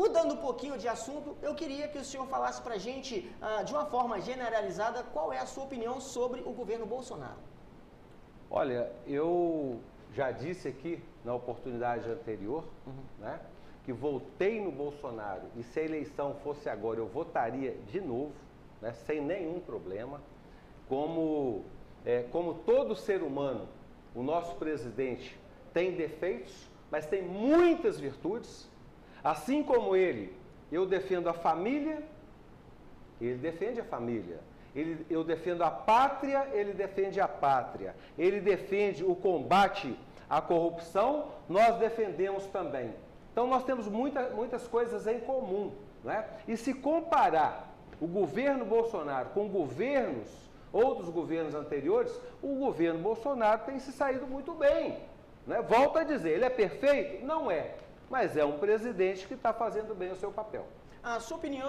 mudando um pouquinho de assunto, eu queria que o senhor falasse para a gente, uh, de uma forma generalizada, qual é a sua opinião sobre o governo Bolsonaro. Olha, eu já disse aqui na oportunidade anterior, uhum. né, que votei no Bolsonaro e se a eleição fosse agora eu votaria de novo, né, sem nenhum problema. Como, é, como todo ser humano, o nosso presidente tem defeitos, mas tem muitas virtudes. Assim como ele, eu defendo a família, ele defende a família. Ele, eu defendo a pátria, ele defende a pátria. Ele defende o combate à corrupção, nós defendemos também. Então nós temos muita, muitas coisas em comum. Né? E se comparar o governo Bolsonaro com governos, outros governos anteriores, o governo Bolsonaro tem se saído muito bem. Né? Volto a dizer, ele é perfeito? Não é. Mas é um presidente que está fazendo bem o seu papel. A sua opinião